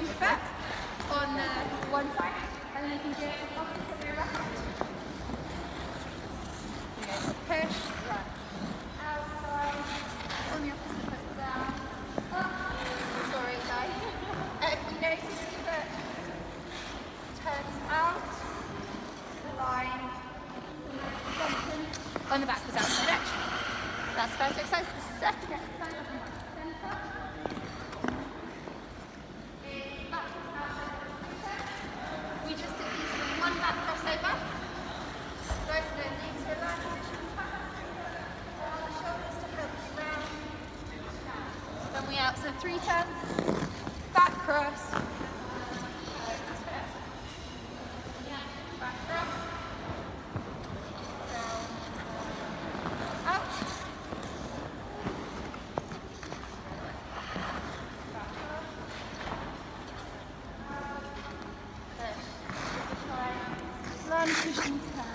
same effect on uh, one side and then you can get up and put your back push, right. Outside, on the opposite foot down. Oh, sorry guys. if you notice that turns out, the line, on the back was out of direction. That's the first exercise. The second exercise. me out. So 310, back cross. Back cross. Lunge, push